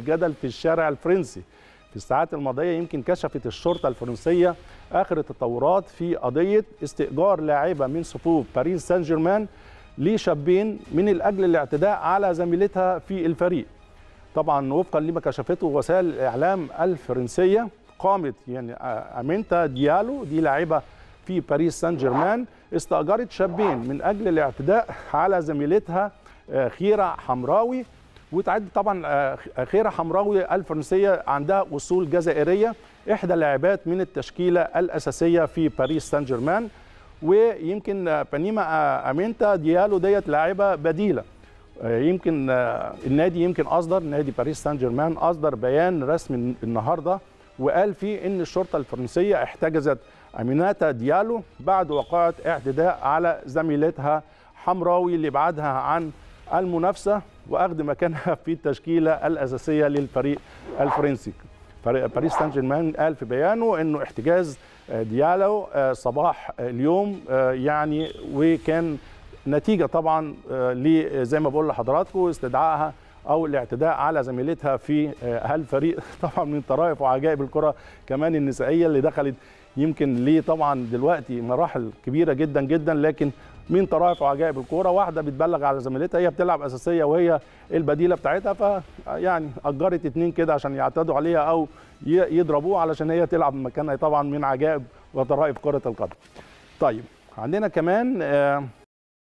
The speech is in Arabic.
الجدل في الشارع الفرنسي. في الساعات الماضية يمكن كشفت الشرطة الفرنسية آخر التطورات في قضية استئجار لاعبة من صفوف باريس سان جيرمان لشابين من الأجل الاعتداء على زميلتها في الفريق. طبعا وفقا لما كشفته وسائل الإعلام الفرنسية قامت يعني أمينتا ديالو دي لاعبة في باريس سان جيرمان استأجرت شابين من أجل الاعتداء على زميلتها خيرة حمراوي وتعد طبعا خيرة حمراوي الفرنسية عندها أصول جزائرية. إحدى اللاعبات من التشكيلة الأساسية في باريس سان جيرمان ويمكن بانيما أميناتا ديالو ديت لاعبة بديلة. يمكن النادي يمكن أصدر نادي باريس سان جيرمان أصدر بيان رسمي النهارده. وقال فيه إن الشرطة الفرنسية احتجزت اميناتا ديالو بعد وقعه اعتداء على زميلتها حمراوي لابعادها عن المنافسة وأخذ مكانها في التشكيلة الأساسية للفريق الفرنسي. باريس سان جيرمان قال في بيانه إنه احتجاز ديالو صباح اليوم يعني وكان نتيجة طبعا زي ما بقول لحضراتكم استدعائها أو الاعتداء على زميلتها في هالفريق طبعا من طرائف وعجائب الكرة كمان النسائية اللي دخلت يمكن ليه طبعا دلوقتي مراحل كبيرة جدا جدا لكن من طرائف وعجائب الكورة واحدة بتبلغ على زميلتها هي بتلعب أساسية وهي البديلة بتاعتها ف يعني أجرت اتنين كده عشان يعتدوا عليها أو يضربوها علشان هي تلعب مكانها طبعا من عجائب وطرائف كرة القدم. طيب عندنا كمان